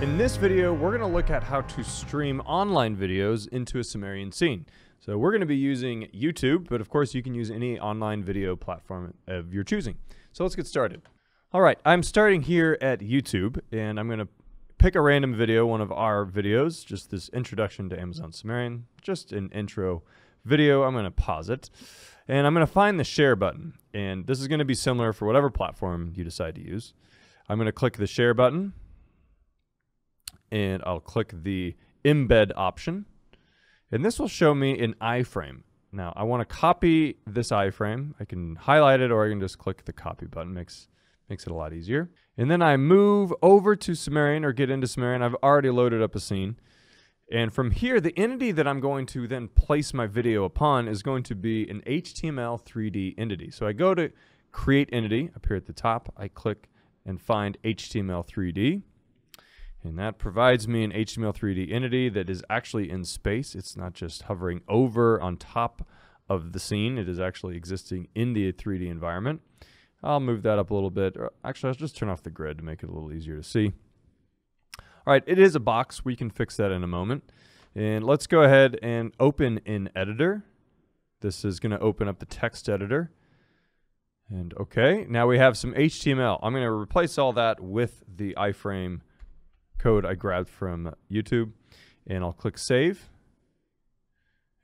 In this video, we're going to look at how to stream online videos into a Sumerian scene. So we're going to be using YouTube, but of course you can use any online video platform of your choosing. So let's get started. All right, I'm starting here at YouTube, and I'm going to pick a random video, one of our videos, just this introduction to Amazon Sumerian, just an intro video. I'm going to pause it, and I'm going to find the share button. And this is going to be similar for whatever platform you decide to use. I'm going to click the share button, and I'll click the embed option. And this will show me an iframe. Now I want to copy this iframe. I can highlight it or I can just click the copy button. Makes, makes it a lot easier. And then I move over to Sumerian or get into Sumerian. I've already loaded up a scene. And from here, the entity that I'm going to then place my video upon is going to be an HTML 3D entity. So I go to create entity up here at the top. I click and find HTML 3D. And that provides me an HTML 3D entity that is actually in space. It's not just hovering over on top of the scene. It is actually existing in the 3D environment. I'll move that up a little bit. Or actually, I'll just turn off the grid to make it a little easier to see. All right, it is a box. We can fix that in a moment. And let's go ahead and open in editor. This is going to open up the text editor. And okay, now we have some HTML. I'm going to replace all that with the iframe code I grabbed from YouTube and I'll click save.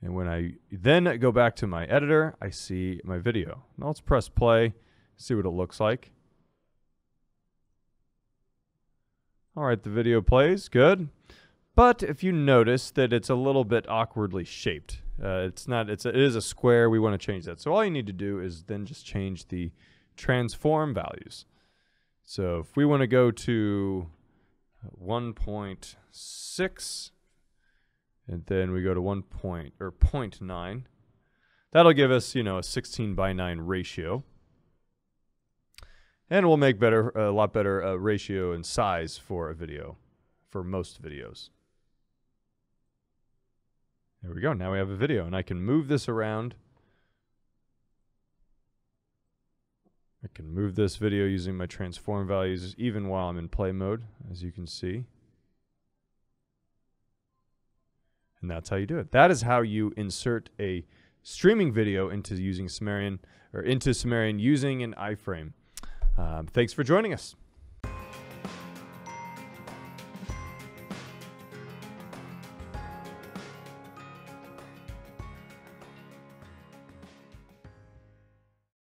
And when I then go back to my editor, I see my video. Now let's press play, see what it looks like. All right, the video plays, good. But if you notice that it's a little bit awkwardly shaped, uh, it's not, it's a, it is a square, we want to change that. So all you need to do is then just change the transform values. So if we want to go to 1.6 and then we go to 1 point or 0.9 that'll give us you know a 16 by 9 ratio. And we'll make better a lot better uh, ratio and size for a video for most videos. There we go. Now we have a video and I can move this around can move this video using my transform values even while I'm in play mode, as you can see. And that's how you do it. That is how you insert a streaming video into using Sumerian or into Sumerian using an iframe. Um, thanks for joining us.